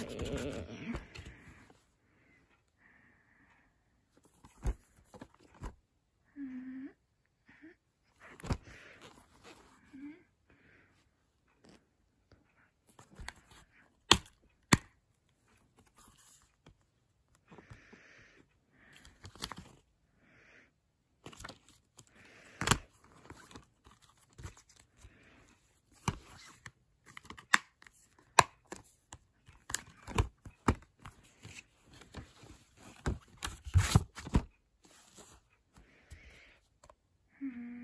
Okay. Mm-hmm.